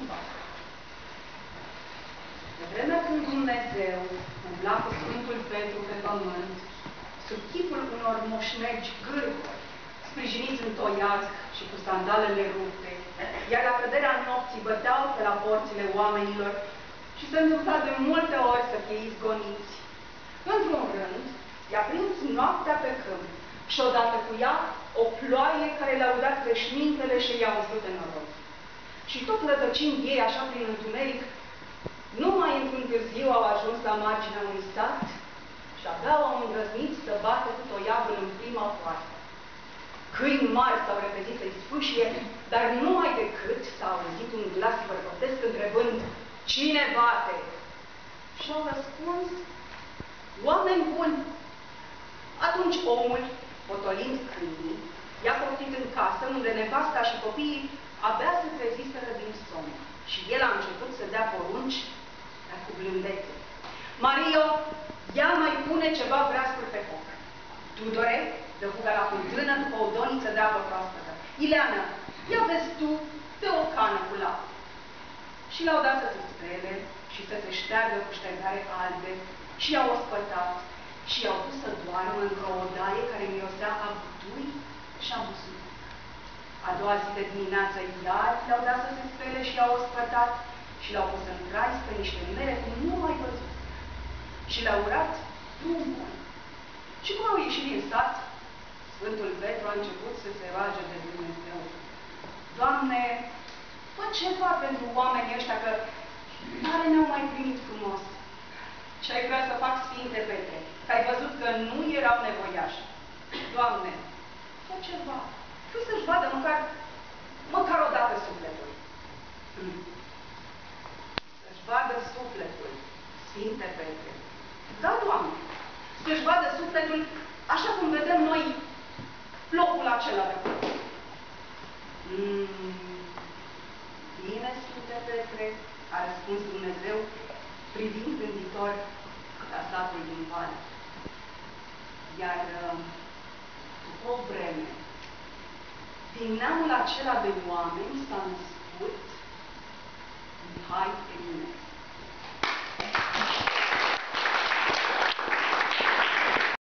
și un bal. De vremea când Dumnezeu umbla cu Sfântul Petru pe pământ, sub chipul unor moșnegi gârguri, sprijiniți în toiac și cu sandalele rupte, iar la căderea nopții băteau pe la porțile oamenilor și se întâmpla de multe ori să fie izgoniți. Într-un rând, i-a prins noaptea pe câmp și odată cu ea o ploaie care le-a udat veșmintele și i-a umplut de noroi. Și tot rădăcind ei așa prin întuneric, numai într-un târziu au ajuns la marginea unui sat și abia au îndrăznit să bată cu toiagul în prima poartă. Câini mari s-au repezit să-i sfâșie, dar numai decât s-a auzit un glas bărbătesc întrebând, Cine bate? Și au răspuns, oameni buni. Atunci omul, potolind câinii, i-a poftit în casă, unde nevasta și copiii abia se treziseră din somn. Și el a început să dea porunci, dar cu blândețe. Mario, ia mai pune ceva vreascuri pe foc. Tudore, dă fuga la fântână după o doniță de apă proaspătă. Ileana, ia vezi tu de o cană cu lapte. Și l-au dat să se spele și să se șteargă cu ștergare albe și i-au ospătat și i-au pus să doarmă într-o odaie care mirosea a butui și a busut. A doua zi de dimineață iar le-au dat să se spele și i-au ospătat și l-au pus în trai pe niște mere cum nu mai văzut. Și le-au urat drum bun. Și cum au ieșit din sat, Sfântul Petru a început să se roage de Dumnezeu. Doamne, fă ceva pentru oamenii ăștia, că care ne-au mai primit frumos. Ce ai vrea să fac Sfinte Petre? Că ai văzut că nu erau nevoiași. Doamne, fă ceva. Fă să-și vadă măcar, măcar o dată sufletul. Hmm. Să-și vadă sufletul, Sfinte Petre. Da, Doamne, să-și vadă sufletul așa cum vedem noi locul acela de acolo. Mm. Bine, Sfinte Petre, a răspuns Dumnezeu, privind gânditor la satul din Vale. Iar uh, după o vreme, din neamul acela de oameni s-a născut Mihai Eminescu.